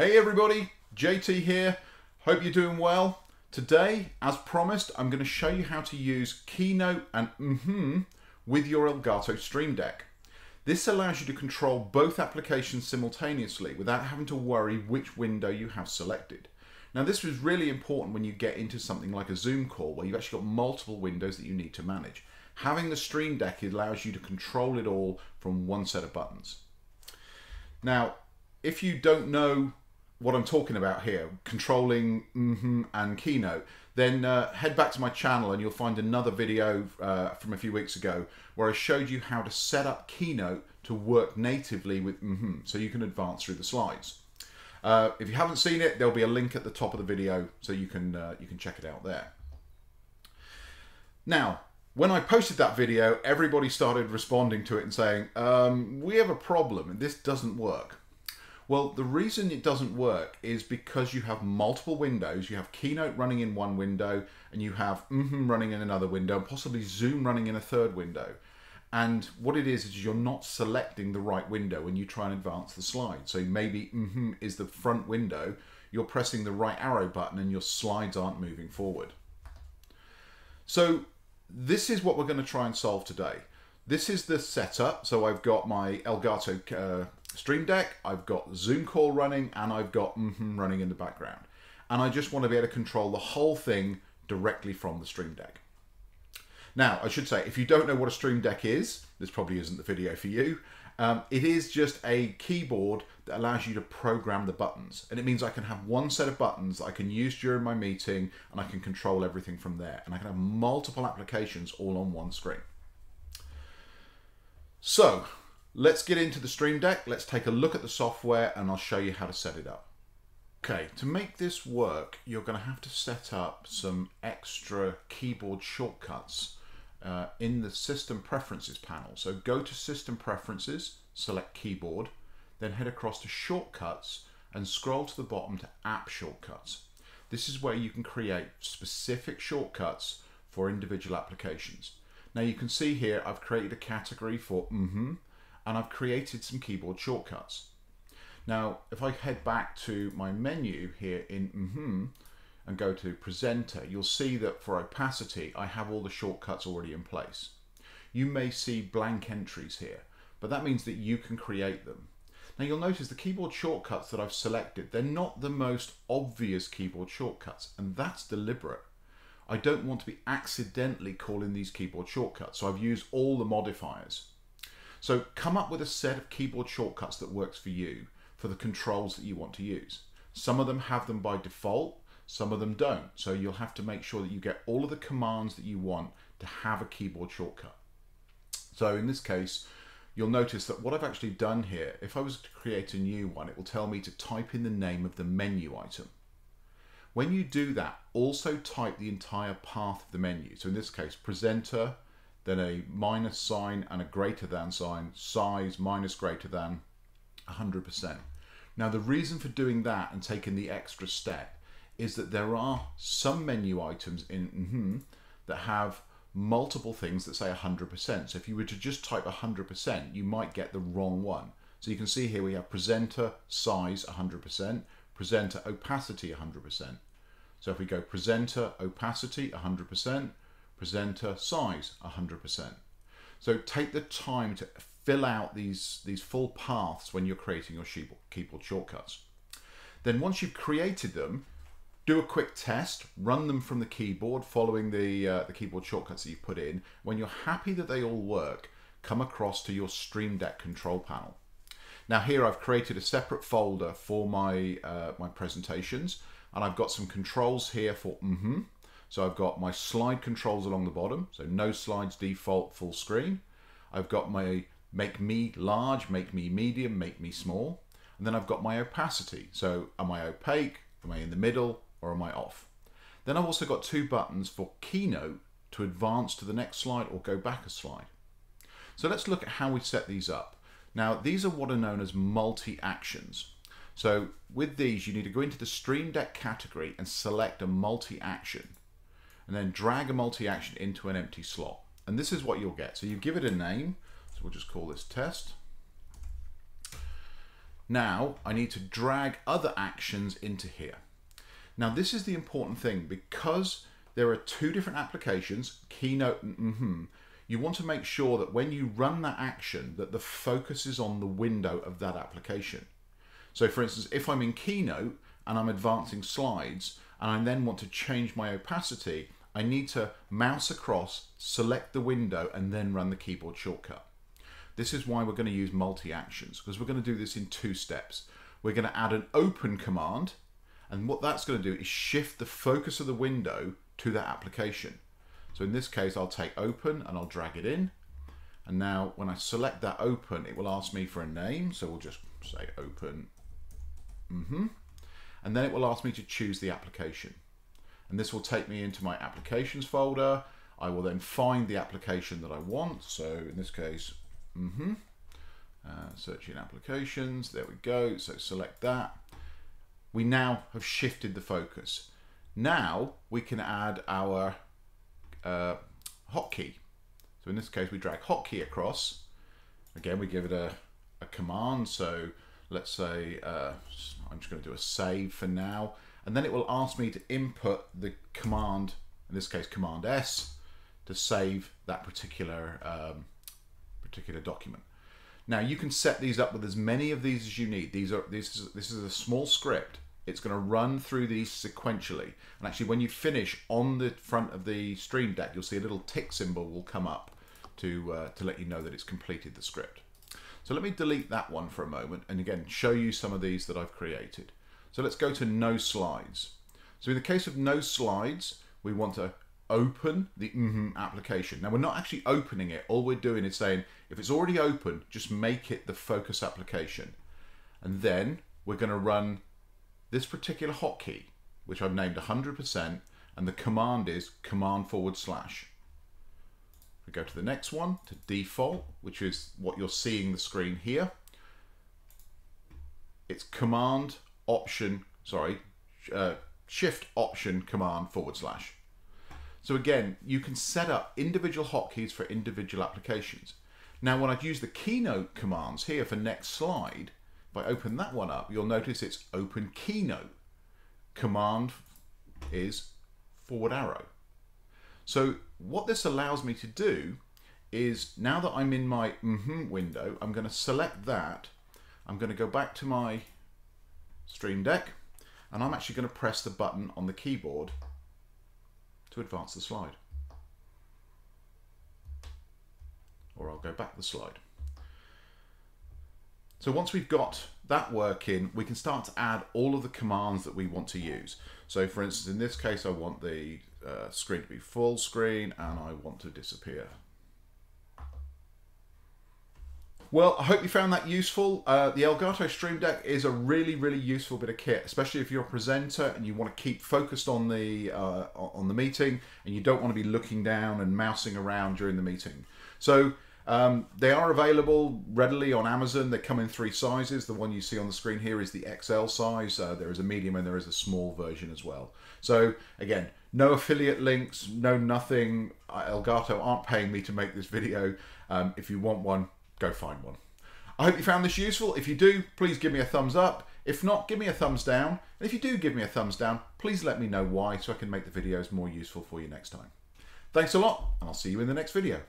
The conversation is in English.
Hey everybody, JT here. Hope you're doing well. Today, as promised, I'm going to show you how to use Keynote and mm-hmm with your Elgato Stream Deck. This allows you to control both applications simultaneously without having to worry which window you have selected. Now this was really important when you get into something like a Zoom call where you've actually got multiple windows that you need to manage. Having the Stream Deck allows you to control it all from one set of buttons. Now, if you don't know what I'm talking about here, controlling mm -hmm and Keynote, then uh, head back to my channel and you'll find another video uh, from a few weeks ago where I showed you how to set up Keynote to work natively with mm -hmm, so you can advance through the slides. Uh, if you haven't seen it, there'll be a link at the top of the video so you can uh, you can check it out there. Now, when I posted that video, everybody started responding to it and saying, um, we have a problem and this doesn't work. Well, the reason it doesn't work is because you have multiple windows. You have Keynote running in one window and you have mm -hmm running in another window and possibly Zoom running in a third window. And what it is, is you're not selecting the right window when you try and advance the slide. So maybe mm -hmm is the front window, you're pressing the right arrow button and your slides aren't moving forward. So this is what we're going to try and solve today. This is the setup. So I've got my Elgato uh, Stream Deck, I've got Zoom call running, and I've got mm -hmm running in the background. And I just want to be able to control the whole thing directly from the Stream Deck. Now, I should say, if you don't know what a Stream Deck is, this probably isn't the video for you. Um, it is just a keyboard that allows you to program the buttons. And it means I can have one set of buttons that I can use during my meeting and I can control everything from there. And I can have multiple applications all on one screen. So let's get into the Stream Deck. Let's take a look at the software and I'll show you how to set it up. Okay, to make this work, you're going to have to set up some extra keyboard shortcuts uh, in the System Preferences panel. So go to System Preferences, select Keyboard, then head across to Shortcuts and scroll to the bottom to App Shortcuts. This is where you can create specific shortcuts for individual applications. Now you can see here I've created a category for mm-hmm and I've created some keyboard shortcuts. Now if I head back to my menu here in mm-hmm and go to presenter, you'll see that for opacity, I have all the shortcuts already in place. You may see blank entries here, but that means that you can create them. Now you'll notice the keyboard shortcuts that I've selected, they're not the most obvious keyboard shortcuts, and that's deliberate. I don't want to be accidentally calling these keyboard shortcuts, so I've used all the modifiers. So come up with a set of keyboard shortcuts that works for you, for the controls that you want to use. Some of them have them by default, some of them don't. So you'll have to make sure that you get all of the commands that you want to have a keyboard shortcut. So in this case, you'll notice that what I've actually done here, if I was to create a new one, it will tell me to type in the name of the menu item. When you do that, also type the entire path of the menu. So in this case, presenter, then a minus sign and a greater than sign, size minus greater than 100%. Now the reason for doing that and taking the extra step is that there are some menu items in mm -hmm, that have multiple things that say 100%. So if you were to just type 100%, you might get the wrong one. So you can see here we have presenter size 100%, presenter opacity 100%. So if we go presenter opacity 100%, presenter size 100%. So take the time to fill out these, these full paths when you're creating your keyboard shortcuts. Then once you've created them, do a quick test, run them from the keyboard following the, uh, the keyboard shortcuts that you've put in. When you're happy that they all work, come across to your Stream Deck control panel. Now here I've created a separate folder for my, uh, my presentations and I've got some controls here for mm-hmm. So I've got my slide controls along the bottom, so no slides default full screen. I've got my make me large, make me medium, make me small. And then I've got my opacity. So am I opaque? Am I in the middle? or am I off? Then I've also got two buttons for Keynote to advance to the next slide or go back a slide. So let's look at how we set these up. Now these are what are known as multi-actions. So with these you need to go into the Stream Deck category and select a multi-action and then drag a multi-action into an empty slot. And this is what you'll get. So you give it a name, so we'll just call this test. Now I need to drag other actions into here. Now this is the important thing because there are two different applications, Keynote and mm -hmm, you want to make sure that when you run that action that the focus is on the window of that application. So for instance, if I'm in Keynote and I'm advancing slides and I then want to change my opacity, I need to mouse across, select the window and then run the keyboard shortcut. This is why we're going to use multi-actions because we're going to do this in two steps. We're going to add an open command and what that's going to do is shift the focus of the window to that application. So in this case I'll take open and I'll drag it in and now when I select that open it will ask me for a name so we'll just say open mm -hmm. and then it will ask me to choose the application and this will take me into my applications folder. I will then find the application that I want. So in this case, mm -hmm, uh, searching applications, there we go. So select that. We now have shifted the focus. Now we can add our uh, hotkey. So in this case, we drag hotkey across. Again, we give it a, a command. So let's say, uh, I'm just going to do a save for now and then it will ask me to input the command, in this case command S, to save that particular um, particular document. Now you can set these up with as many of these as you need. These are this is this is a small script. It's going to run through these sequentially. And actually when you finish on the front of the Stream Deck, you'll see a little tick symbol will come up to, uh, to let you know that it's completed the script. So let me delete that one for a moment and again show you some of these that I've created. So let's go to no slides. So in the case of no slides, we want to open the mm -hmm application. Now we're not actually opening it. All we're doing is saying, if it's already open, just make it the focus application. And then we're going to run this particular hotkey, which I've named 100%, and the command is command forward slash. We go to the next one, to default, which is what you're seeing the screen here. It's command option, sorry, uh, shift option command forward slash. So again, you can set up individual hotkeys for individual applications. Now when I use the keynote commands here for next slide, if I open that one up, you'll notice it's open keynote. Command is forward arrow. So what this allows me to do is now that I'm in my mm -hmm window, I'm going to select that. I'm going to go back to my Stream Deck and I'm actually going to press the button on the keyboard to advance the slide. Or I'll go back the slide. So once we've got that working, we can start to add all of the commands that we want to use. So for instance, in this case, I want the uh, screen to be full screen and I want to disappear. Well, I hope you found that useful. Uh, the Elgato Stream Deck is a really, really useful bit of kit, especially if you're a presenter and you want to keep focused on the uh, on the meeting and you don't want to be looking down and mousing around during the meeting. So um, they are available readily on Amazon. They come in three sizes. The one you see on the screen here is the XL size. Uh, there is a medium and there is a small version as well. So again, no affiliate links, no nothing. Elgato aren't paying me to make this video. Um, if you want one, go find one. I hope you found this useful. If you do, please give me a thumbs up. If not, give me a thumbs down. And if you do give me a thumbs down, please let me know why so I can make the videos more useful for you next time. Thanks a lot, and I'll see you in the next video.